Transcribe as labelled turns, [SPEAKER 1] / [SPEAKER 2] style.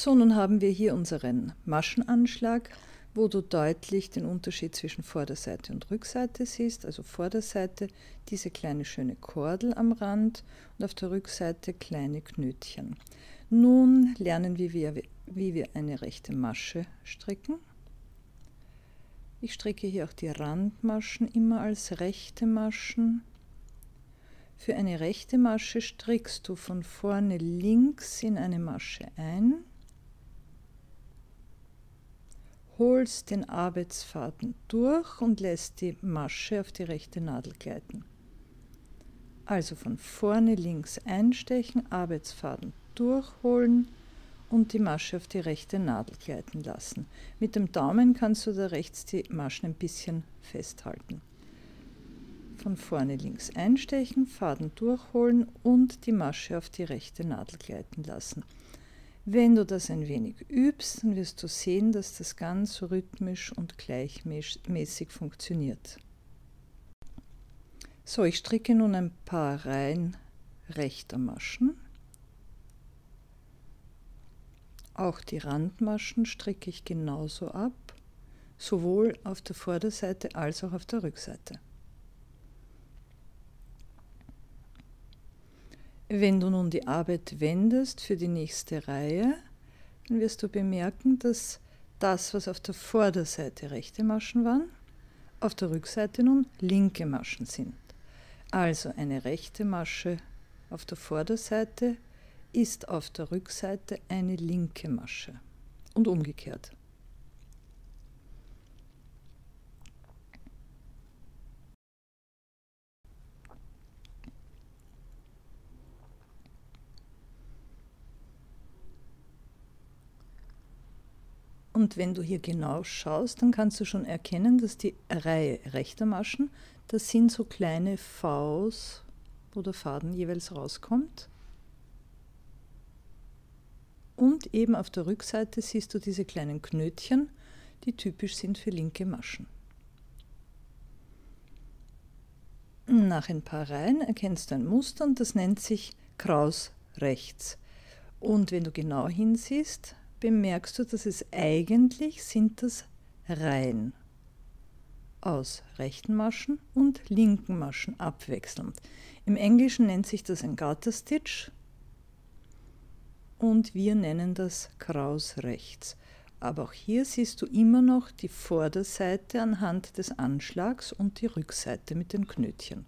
[SPEAKER 1] So, nun haben wir hier unseren Maschenanschlag, wo du deutlich den Unterschied zwischen Vorderseite und Rückseite siehst. Also Vorderseite diese kleine schöne Kordel am Rand und auf der Rückseite kleine Knötchen. Nun lernen wir, wie wir eine rechte Masche stricken. Ich stricke hier auch die Randmaschen immer als rechte Maschen. Für eine rechte Masche strickst du von vorne links in eine Masche ein holst den Arbeitsfaden durch und lässt die Masche auf die rechte Nadel gleiten. Also von vorne links einstechen, Arbeitsfaden durchholen und die Masche auf die rechte Nadel gleiten lassen. Mit dem Daumen kannst du da rechts die Maschen ein bisschen festhalten. Von vorne links einstechen, Faden durchholen und die Masche auf die rechte Nadel gleiten lassen. Wenn du das ein wenig übst, dann wirst du sehen, dass das ganz rhythmisch und gleichmäßig funktioniert. So, ich stricke nun ein paar Reihen rechter Maschen. Auch die Randmaschen stricke ich genauso ab, sowohl auf der Vorderseite als auch auf der Rückseite. Wenn du nun die Arbeit wendest für die nächste Reihe, dann wirst du bemerken, dass das, was auf der Vorderseite rechte Maschen waren, auf der Rückseite nun linke Maschen sind. Also eine rechte Masche auf der Vorderseite ist auf der Rückseite eine linke Masche und umgekehrt. Und wenn du hier genau schaust, dann kannst du schon erkennen, dass die Reihe rechter Maschen, das sind so kleine Vs, wo der Faden jeweils rauskommt. Und eben auf der Rückseite siehst du diese kleinen Knötchen, die typisch sind für linke Maschen. Nach ein paar Reihen erkennst du ein Muster und das nennt sich Kraus rechts. Und wenn du genau hinsiehst, bemerkst du, dass es eigentlich sind das Reihen aus rechten Maschen und linken Maschen abwechselnd. Im Englischen nennt sich das ein Garter Stitch und wir nennen das Kraus rechts. Aber auch hier siehst du immer noch die Vorderseite anhand des Anschlags und die Rückseite mit den Knötchen.